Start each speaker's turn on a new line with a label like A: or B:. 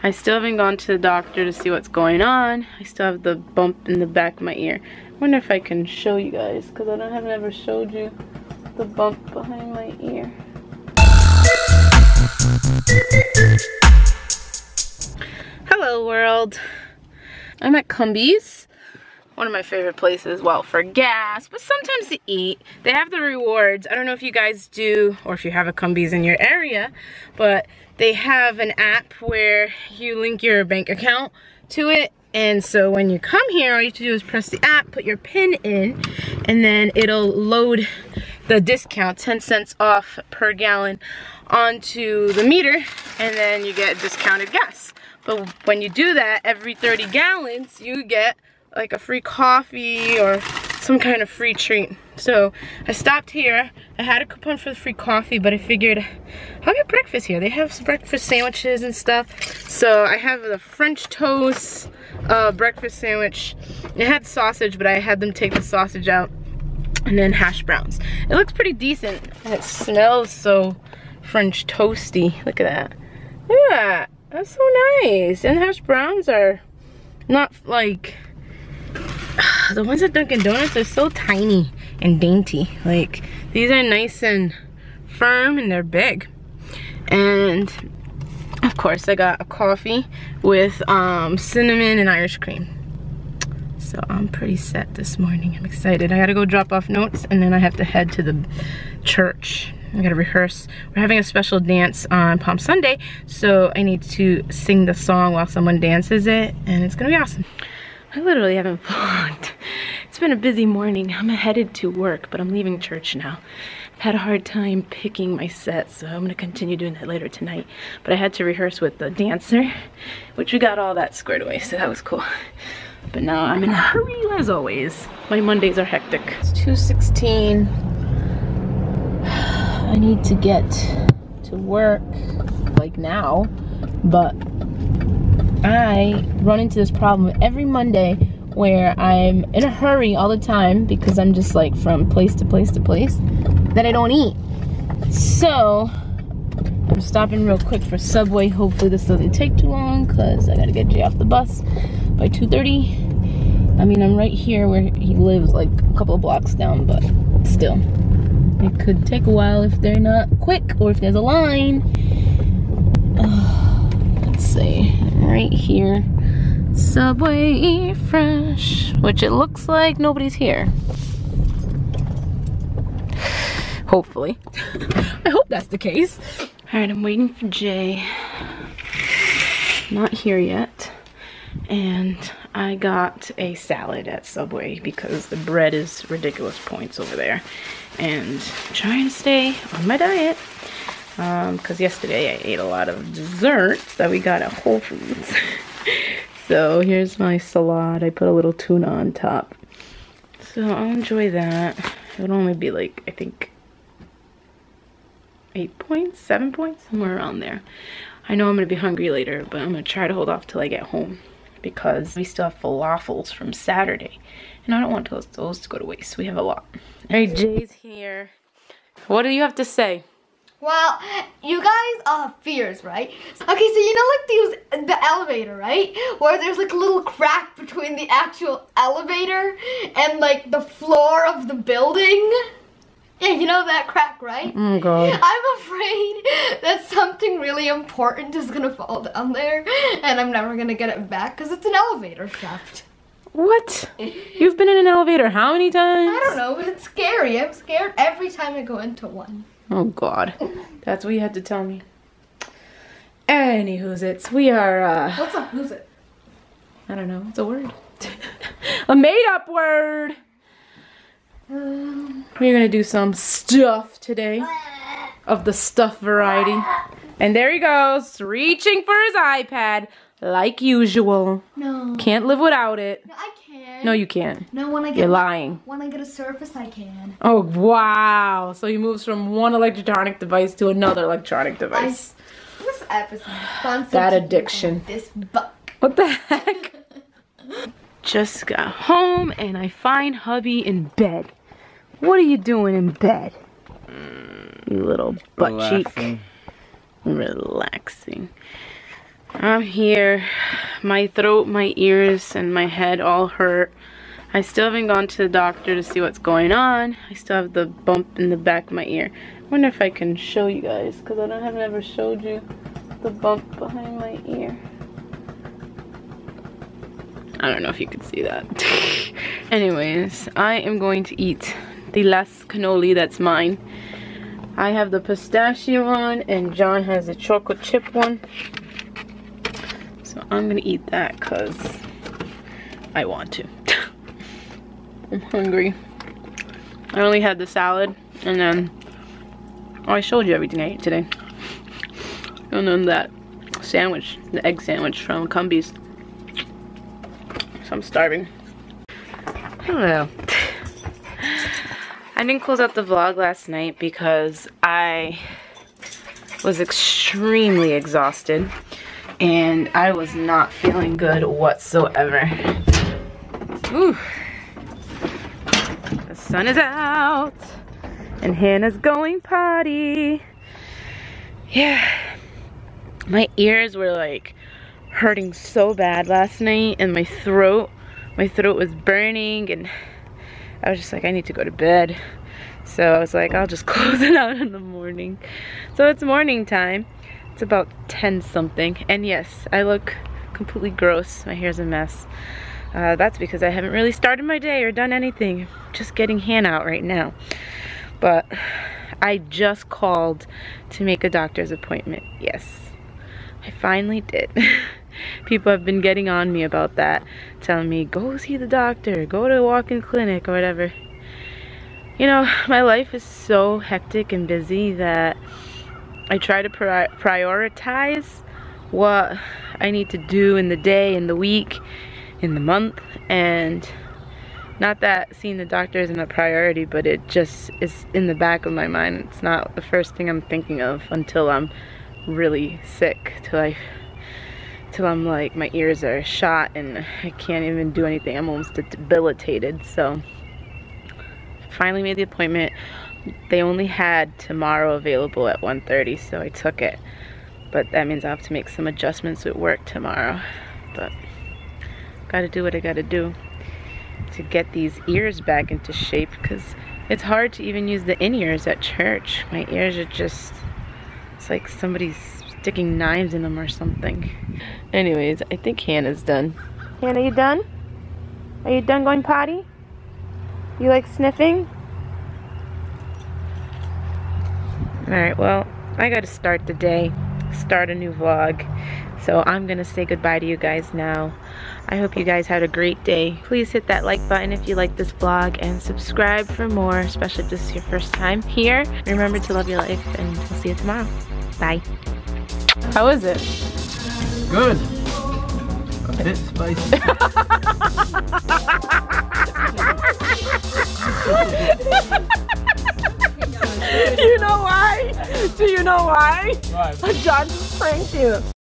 A: I still haven't gone to the doctor to see what's going on. I still have the bump in the back of my ear. I wonder if I can show you guys because I don't have never showed you the bump behind my ear. Hello world. I'm at Cumbies one of my favorite places, well, for gas, but sometimes to eat. They have the rewards. I don't know if you guys do, or if you have a Cumbies in your area, but they have an app where you link your bank account to it. And so when you come here, all you have to do is press the app, put your PIN in, and then it'll load the discount, 10 cents off per gallon, onto the meter, and then you get discounted gas. But when you do that, every 30 gallons, you get like a free coffee or some kind of free treat. So I stopped here. I had a coupon for the free coffee, but I figured I'll get breakfast here. They have some breakfast sandwiches and stuff. So I have the French toast uh, breakfast sandwich. It had sausage, but I had them take the sausage out and then hash browns. It looks pretty decent. And it smells so French toasty. Look at that. Look at that. That's so nice. And hash browns are not like the ones at Dunkin' Donuts are so tiny and dainty. Like, these are nice and firm and they're big. And of course, I got a coffee with um, cinnamon and Irish cream. So I'm pretty set this morning. I'm excited. I gotta go drop off notes and then I have to head to the church. I gotta rehearse. We're having a special dance on Palm Sunday, so I need to sing the song while someone dances it, and it's gonna be awesome. I literally haven't vlogged. It's been a busy morning. I'm headed to work, but I'm leaving church now. I've had a hard time picking my set, so I'm gonna continue doing that later tonight. But I had to rehearse with the dancer, which we got all that squared away, so that was cool. But now I'm in a hurry as always. My Mondays are hectic. It's 2.16. I need to get to work like now, but I run into this problem every Monday where I'm in a hurry all the time because I'm just like from place to place to place that I don't eat. So I'm stopping real quick for Subway. Hopefully this doesn't take too long because I gotta get Jay off the bus by 2.30. I mean, I'm right here where he lives like a couple of blocks down, but still. It could take a while if they're not quick or if there's a line. Uh, let's see right here. Subway Fresh, which it looks like nobody's here. Hopefully. I hope that's the case. All right, I'm waiting for Jay. Not here yet. And I got a salad at Subway because the bread is ridiculous points over there. And trying to stay on my diet because um, yesterday I ate a lot of desserts that we got at Whole Foods. so here's my salad. I put a little tuna on top. So I'll enjoy that. It would only be like, I think, eight points, seven points, somewhere around there. I know I'm gonna be hungry later, but I'm gonna try to hold off till I get home because we still have falafels from Saturday. And I don't want those, those to go to waste. We have a lot. All right, Jay's here. What do you have to say?
B: Well, you guys are fears, right? Okay, so you know like these, the elevator, right? Where there's like a little crack between the actual elevator and like the floor of the building? Yeah, you know that crack, right?
A: Oh god.
B: I'm afraid that something really important is gonna fall down there and I'm never gonna get it back because it's an elevator shaft.
A: What? You've been in an elevator how many times?
B: I don't know, but it's scary. I'm scared every time I go into one.
A: Oh God, that's what you had to tell me. Anywho's it's we are. uh
B: What's a who's it?
A: I don't know. It's a word. a made-up word. Um, We're gonna do some stuff today, of the stuff variety. And there he goes, reaching for his iPad, like usual.
B: No.
A: Can't live without it.
B: No, I can.
A: No, you can't.
B: No, when I get
A: You're lying.
B: When I get a Surface, I can.
A: Oh wow! So he moves from one electronic device to another electronic device.
B: I, this episode sponsored
A: That addiction.
B: This buck.
A: What the heck? Just got home and I find hubby in bed. What are you doing in bed? You little butt cheek.
C: Relaxing.
A: I'm here. My throat, my ears, and my head all hurt. I still haven't gone to the doctor to see what's going on. I still have the bump in the back of my ear. I wonder if I can show you guys because I don't have never showed you the bump behind my ear. I don't know if you can see that. Anyways, I am going to eat the last cannoli that's mine. I have the pistachio one and John has the chocolate chip one. So I'm gonna eat that because I want to. I'm hungry. I only had the salad and then, oh I showed you everything I ate today. And then that sandwich, the egg sandwich from Cumbies. So I'm starving. Hello. I didn't close out the vlog last night because I was extremely exhausted and I was not feeling good whatsoever. Ooh. The sun is out and Hannah's going potty. Yeah. My ears were like hurting so bad last night and my throat, my throat was burning and I was just like, I need to go to bed. So I was like, I'll just close it out in the morning. So it's morning time. It's about 10 something. And yes, I look completely gross. My hair's a mess. Uh, that's because I haven't really started my day or done anything. just getting Hannah out right now. But I just called to make a doctor's appointment. Yes, I finally did. People have been getting on me about that, telling me, go see the doctor, go to a walk-in clinic or whatever. You know, my life is so hectic and busy that I try to pri prioritize what I need to do in the day, in the week, in the month, and not that seeing the doctor isn't a priority, but it just is in the back of my mind. It's not the first thing I'm thinking of until I'm really sick, till I till I'm like my ears are shot and I can't even do anything. I'm almost debilitated. So finally made the appointment. They only had tomorrow available at 1.30 so I took it. But that means I have to make some adjustments at work tomorrow. But gotta do what I gotta do to get these ears back into shape because it's hard to even use the in-ears at church. My ears are just, it's like somebody's sticking knives in them or something. Anyways, I think Hannah's done. Hannah, are you done? Are you done going potty? You like sniffing? Alright, well, I gotta start the day, start a new vlog. So I'm gonna say goodbye to you guys now. I hope you guys had a great day. Please hit that like button if you like this vlog and subscribe for more, especially if this is your first time here. Remember to love your life and we'll see you tomorrow. Bye. How is it?
C: Good. A bit spicy.
A: you know why? Do you know why? Why? John just pranked you.